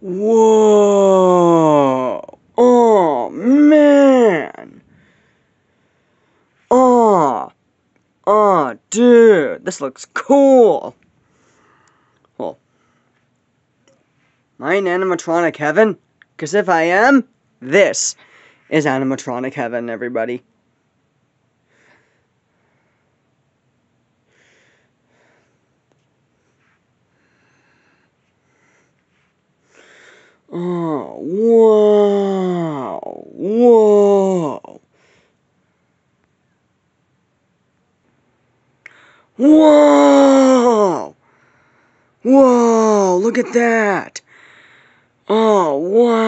Whoa! Oh, man! Oh! Oh, dude, this looks cool! Well, I in animatronic heaven? Because if I am, this is animatronic heaven, everybody. Wow. Whoa. Whoa. Whoa, look at that. Oh, wow.